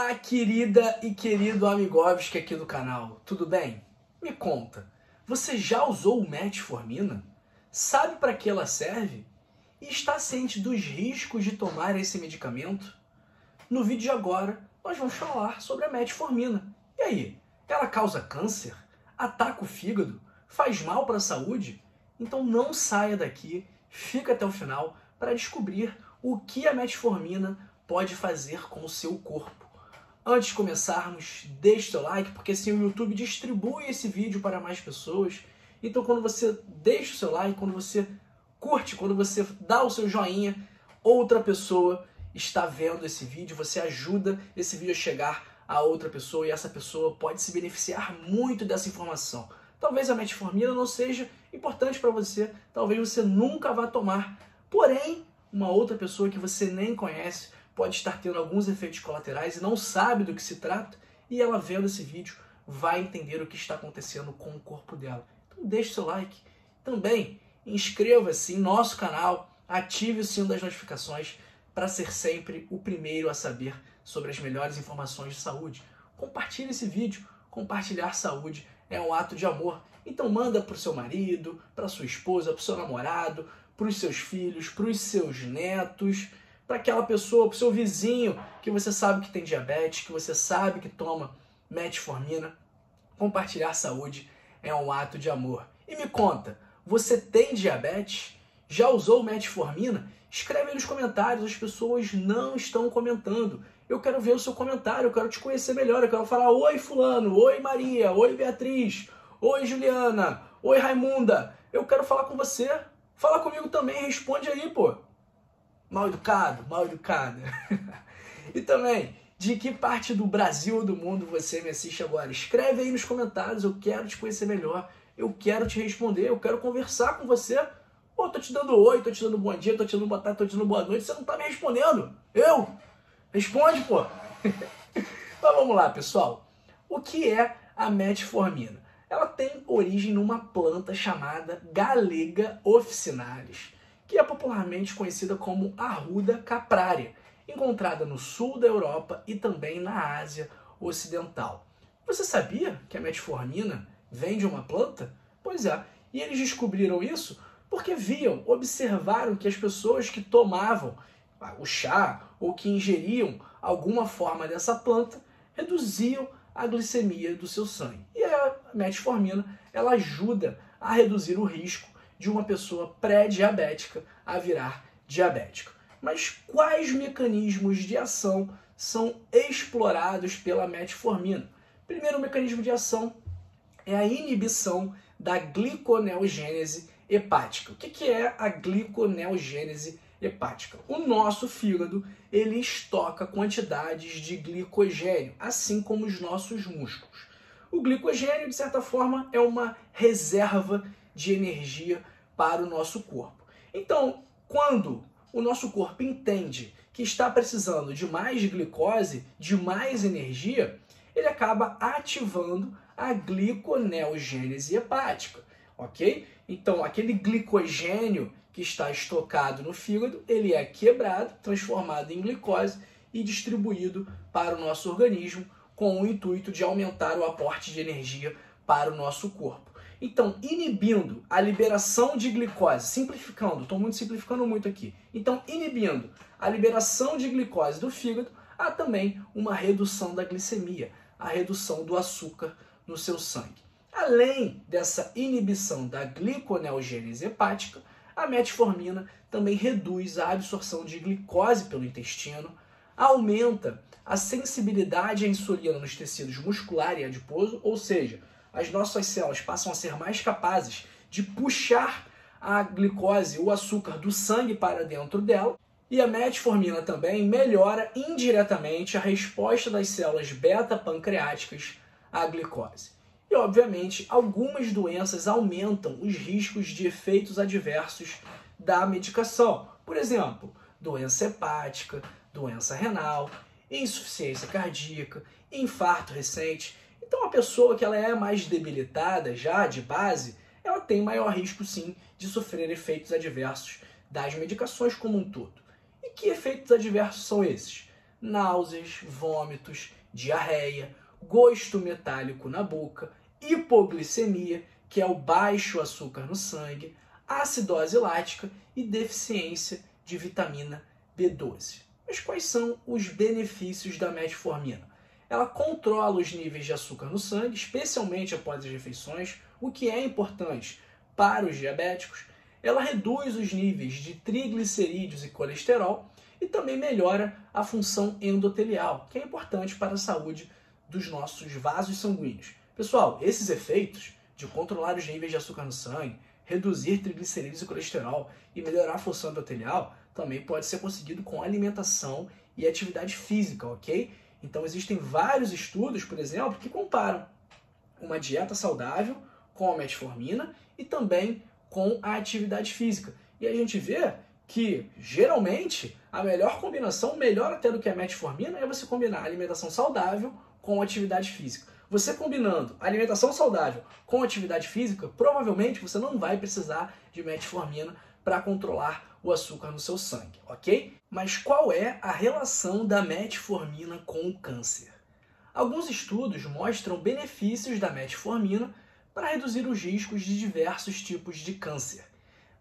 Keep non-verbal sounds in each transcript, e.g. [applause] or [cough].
Olá, querida e querido Amigovski aqui do canal, tudo bem? Me conta, você já usou o metformina? Sabe para que ela serve? E está ciente dos riscos de tomar esse medicamento? No vídeo de agora, nós vamos falar sobre a metformina. E aí, ela causa câncer? Ataca o fígado? Faz mal para a saúde? Então não saia daqui, fica até o final para descobrir o que a metformina pode fazer com o seu corpo. Antes de começarmos, deixe seu like, porque assim o YouTube distribui esse vídeo para mais pessoas. Então quando você deixa o seu like, quando você curte, quando você dá o seu joinha, outra pessoa está vendo esse vídeo, você ajuda esse vídeo a chegar a outra pessoa e essa pessoa pode se beneficiar muito dessa informação. Talvez a metformina não seja importante para você, talvez você nunca vá tomar, porém, uma outra pessoa que você nem conhece pode estar tendo alguns efeitos colaterais e não sabe do que se trata, e ela vendo esse vídeo vai entender o que está acontecendo com o corpo dela. Então deixe seu like. Também inscreva-se em nosso canal, ative o sino das notificações para ser sempre o primeiro a saber sobre as melhores informações de saúde. Compartilhe esse vídeo. Compartilhar saúde é um ato de amor. Então manda para o seu marido, para sua esposa, para o seu namorado, para os seus filhos, para os seus netos para aquela pessoa, para o seu vizinho que você sabe que tem diabetes, que você sabe que toma metformina. Compartilhar saúde é um ato de amor. E me conta, você tem diabetes? Já usou metformina? Escreve aí nos comentários, as pessoas não estão comentando. Eu quero ver o seu comentário, eu quero te conhecer melhor, eu quero falar: Oi, Fulano, Oi, Maria, Oi, Beatriz, Oi, Juliana, Oi, Raimunda. Eu quero falar com você. Fala comigo também, responde aí, pô mal educado, mal educada. [laughs] e também, de que parte do Brasil ou do mundo você me assiste agora? Escreve aí nos comentários, eu quero te conhecer melhor, eu quero te responder, eu quero conversar com você. Pô, tô te dando oi, tô te dando bom dia, tô te dando boa tarde, tô te dando boa noite, você não tá me respondendo. Eu? Responde, pô. [laughs] Mas vamos lá, pessoal. O que é a metformina? Ela tem origem numa planta chamada Galega officinalis que é popularmente conhecida como arruda caprária, encontrada no sul da Europa e também na Ásia Ocidental. Você sabia que a metformina vem de uma planta? Pois é, e eles descobriram isso porque viam, observaram que as pessoas que tomavam o chá ou que ingeriam alguma forma dessa planta reduziam a glicemia do seu sangue. E a metformina ela ajuda a reduzir o risco de uma pessoa pré-diabética a virar diabética. Mas quais mecanismos de ação são explorados pela metformina? Primeiro mecanismo de ação é a inibição da gliconeogênese hepática. O que é a gliconeogênese hepática? O nosso fígado ele estoca quantidades de glicogênio, assim como os nossos músculos. O glicogênio, de certa forma, é uma reserva de energia para o nosso corpo. Então, quando o nosso corpo entende que está precisando de mais glicose, de mais energia, ele acaba ativando a gliconeogênese hepática, ok? Então, aquele glicogênio que está estocado no fígado, ele é quebrado, transformado em glicose e distribuído para o nosso organismo com o intuito de aumentar o aporte de energia para o nosso corpo. Então, inibindo a liberação de glicose, simplificando, estou muito simplificando muito aqui. Então, inibindo a liberação de glicose do fígado, há também uma redução da glicemia, a redução do açúcar no seu sangue. Além dessa inibição da gliconeogênese hepática, a metformina também reduz a absorção de glicose pelo intestino, aumenta a sensibilidade à insulina nos tecidos muscular e adiposo, ou seja, as nossas células passam a ser mais capazes de puxar a glicose, o açúcar do sangue para dentro dela. E a metformina também melhora indiretamente a resposta das células beta-pancreáticas à glicose. E, obviamente, algumas doenças aumentam os riscos de efeitos adversos da medicação. Por exemplo, doença hepática, doença renal, insuficiência cardíaca, infarto recente então, a pessoa que ela é mais debilitada já de base, ela tem maior risco sim de sofrer efeitos adversos das medicações como um todo. E que efeitos adversos são esses? náuseas, vômitos, diarreia, gosto metálico na boca, hipoglicemia, que é o baixo açúcar no sangue, acidose lática e deficiência de vitamina B12. Mas quais são os benefícios da metformina? Ela controla os níveis de açúcar no sangue, especialmente após as refeições, o que é importante para os diabéticos. Ela reduz os níveis de triglicerídeos e colesterol e também melhora a função endotelial, que é importante para a saúde dos nossos vasos sanguíneos. Pessoal, esses efeitos de controlar os níveis de açúcar no sangue, reduzir triglicerídeos e colesterol e melhorar a função endotelial também pode ser conseguido com alimentação e atividade física, ok? Então existem vários estudos, por exemplo, que comparam uma dieta saudável com a metformina e também com a atividade física. E a gente vê que geralmente a melhor combinação, melhor até do que a metformina, é você combinar alimentação saudável com atividade física. Você combinando alimentação saudável com atividade física, provavelmente você não vai precisar de metformina para controlar o açúcar no seu sangue, ok? Mas qual é a relação da metformina com o câncer? Alguns estudos mostram benefícios da metformina para reduzir os riscos de diversos tipos de câncer.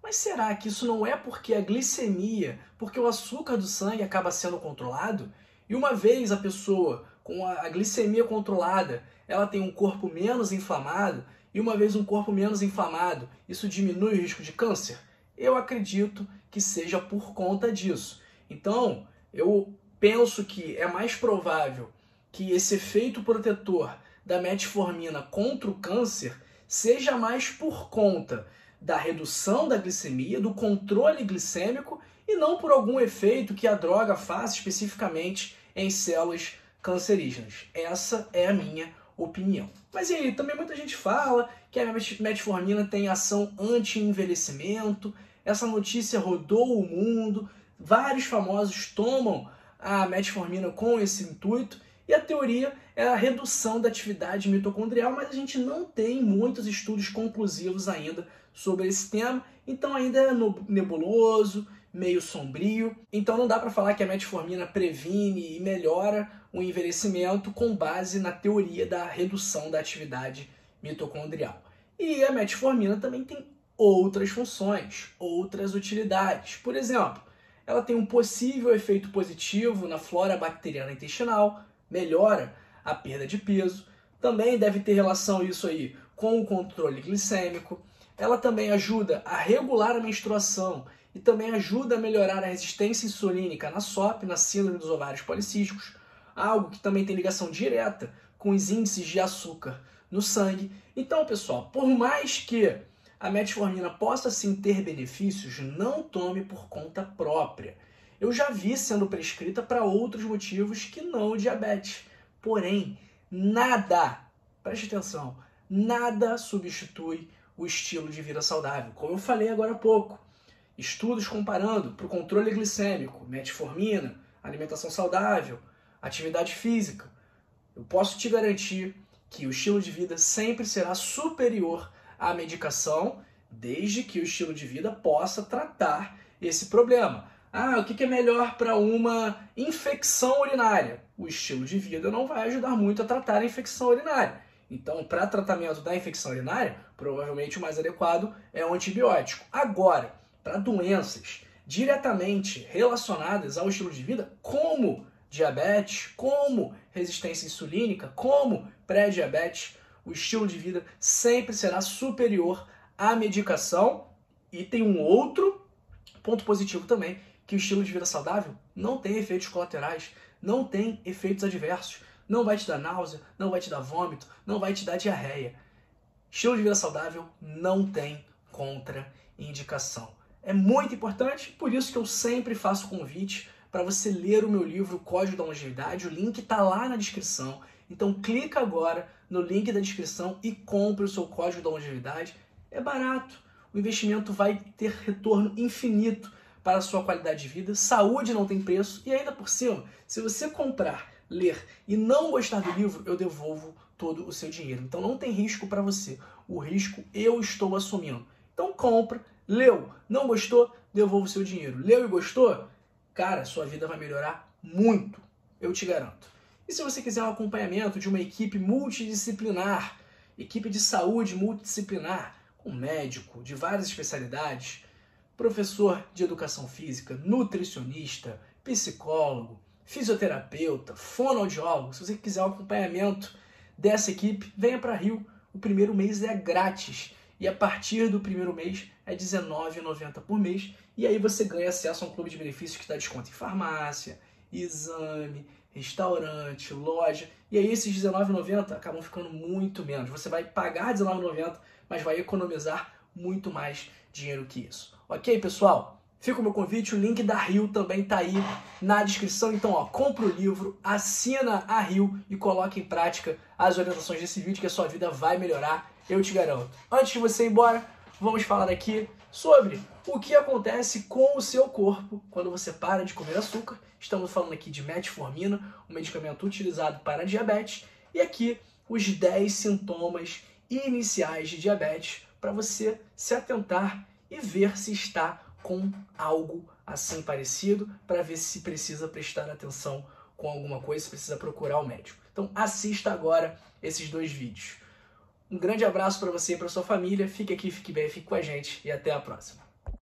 Mas será que isso não é porque a glicemia, porque o açúcar do sangue acaba sendo controlado? E uma vez a pessoa com a glicemia controlada, ela tem um corpo menos inflamado, e uma vez um corpo menos inflamado, isso diminui o risco de câncer? Eu acredito que seja por conta disso. Então, eu penso que é mais provável que esse efeito protetor da metformina contra o câncer seja mais por conta da redução da glicemia, do controle glicêmico e não por algum efeito que a droga faz especificamente em células cancerígenas. Essa é a minha opinião. Mas e aí, também muita gente fala que a metformina tem ação anti-envelhecimento, essa notícia rodou o mundo, vários famosos tomam a metformina com esse intuito, e a teoria é a redução da atividade mitocondrial, mas a gente não tem muitos estudos conclusivos ainda sobre esse tema, então ainda é nebuloso, meio sombrio. Então não dá para falar que a metformina previne e melhora o envelhecimento com base na teoria da redução da atividade mitocondrial. E a metformina também tem outras funções, outras utilidades. Por exemplo, ela tem um possível efeito positivo na flora bacteriana intestinal, melhora a perda de peso, também deve ter relação isso aí com o controle glicêmico. Ela também ajuda a regular a menstruação e também ajuda a melhorar a resistência insulínica na SOP, na síndrome dos ovários policísticos, algo que também tem ligação direta com os índices de açúcar no sangue. Então, pessoal, por mais que a metformina possa sim ter benefícios, não tome por conta própria. Eu já vi sendo prescrita para outros motivos que não o diabetes. Porém, nada, preste atenção, nada substitui o estilo de vida saudável. Como eu falei agora há pouco, estudos comparando para o controle glicêmico, metformina, alimentação saudável, atividade física. Eu posso te garantir que o estilo de vida sempre será superior a medicação, desde que o estilo de vida possa tratar esse problema. Ah, o que é melhor para uma infecção urinária? O estilo de vida não vai ajudar muito a tratar a infecção urinária. Então, para tratamento da infecção urinária, provavelmente o mais adequado é o antibiótico. Agora, para doenças diretamente relacionadas ao estilo de vida, como diabetes, como resistência insulínica, como pré-diabetes, o estilo de vida sempre será superior à medicação. E tem um outro ponto positivo também, que o estilo de vida saudável não tem efeitos colaterais, não tem efeitos adversos, não vai te dar náusea, não vai te dar vômito, não vai te dar diarreia. Estilo de vida saudável não tem contraindicação. É muito importante, por isso que eu sempre faço convite para você ler o meu livro Código da Longevidade. O link está lá na descrição. Então clica agora no link da descrição e compre o seu código da longevidade. É barato. O investimento vai ter retorno infinito para a sua qualidade de vida. Saúde não tem preço e ainda por cima, se você comprar, ler e não gostar do livro, eu devolvo todo o seu dinheiro. Então não tem risco para você. O risco eu estou assumindo. Então compra, leu, não gostou, devolva o seu dinheiro. Leu e gostou? Cara, sua vida vai melhorar muito eu te garanto. E se você quiser um acompanhamento de uma equipe multidisciplinar, equipe de saúde multidisciplinar, com médico de várias especialidades, professor de educação física, nutricionista, psicólogo, fisioterapeuta, fonoaudiólogo, se você quiser um acompanhamento dessa equipe, venha para Rio. O primeiro mês é grátis e a partir do primeiro mês é R$19,90 por mês. E aí você ganha acesso a um clube de benefícios que dá desconto em farmácia, exame, restaurante, loja. E aí esses R$19,90 acabam ficando muito menos. Você vai pagar R$19,90, mas vai economizar muito mais dinheiro que isso. Ok, pessoal? Fica o meu convite, o link da Rio também tá aí na descrição. Então, ó, compra o livro, assina a Rio e coloque em prática as orientações desse vídeo que a sua vida vai melhorar, eu te garanto. Antes de você ir embora, vamos falar aqui sobre o que acontece com o seu corpo quando você para de comer açúcar. Estamos falando aqui de metformina, um medicamento utilizado para diabetes, e aqui os 10 sintomas iniciais de diabetes para você se atentar e ver se está com algo assim parecido para ver se precisa prestar atenção com alguma coisa, se precisa procurar o médico. Então assista agora esses dois vídeos. Um grande abraço para você e para sua família. Fique aqui, fique bem, fique com a gente e até a próxima.